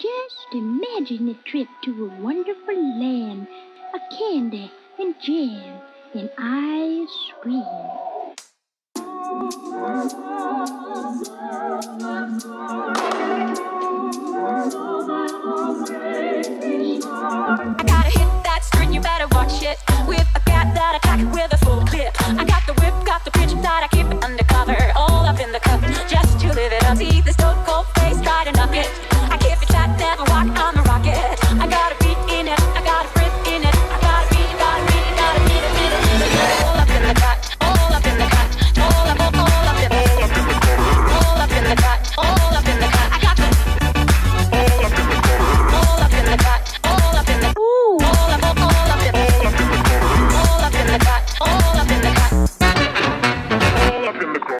Just imagine a trip to a wonderful land, a candy and jam and ice cream. I got a hit that string, you better watch it. With a cat that attack it with a full clip. I got the whip, got the pitch that I keep it undercover. All up in the cup, just to live it up. See this stone cold face, try to knock it never walk on